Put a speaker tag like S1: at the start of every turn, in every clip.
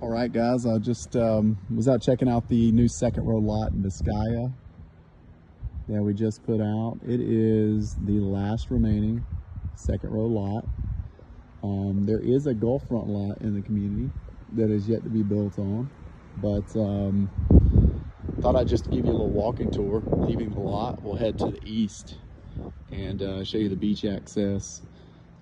S1: All right, guys, I just um, was out checking out the new second row lot in Vizcaya that we just put out. It is the last remaining second row lot. Um, there is a Gulffront lot in the community that is yet to be built on, but um, thought I'd just give you a little walking tour. Leaving the lot, we'll head to the east and uh, show you the beach access.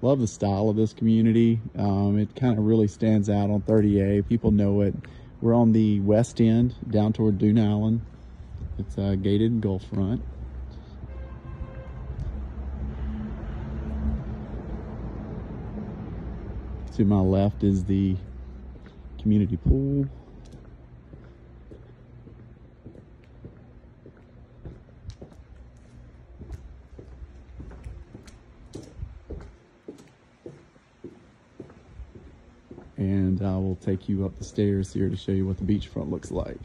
S1: Love the style of this community. Um, it kind of really stands out on 30A. People know it. We're on the west end down toward Dune Allen. It's a gated Gulf front. To my left is the community pool. And I will take you up the stairs here to show you what the beachfront looks like.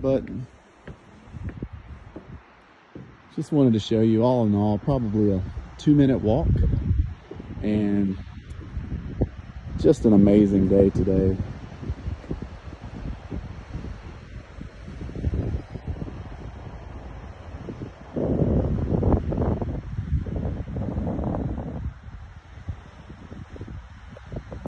S1: But just wanted to show you all in all probably a two minute walk and just an amazing day today.